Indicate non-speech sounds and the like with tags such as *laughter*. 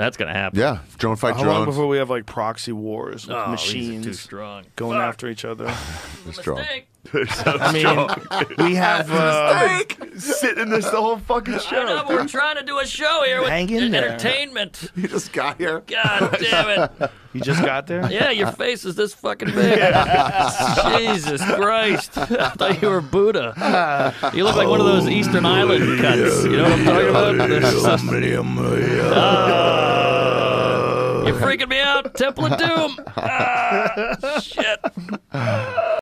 That's gonna happen. Yeah, drone fight How long drones. before we have like proxy wars with Oh, these are too machines strong. going after each other? *sighs* It's strong. Mistake. *laughs* I mean, we have *laughs* uh, Sitting in this the whole fucking I know, show. but we're trying to do a show here with Hang in there. entertainment. *laughs* You just got here. God damn it. you just got there. Yeah, your face is this fucking big. Jesus Christ. I thought you were Buddha. You look like one of those Easter Island cuts. You know what I'm talking about? Ah. You're freaking me out, Temple of *laughs* Doom. Ah, shit.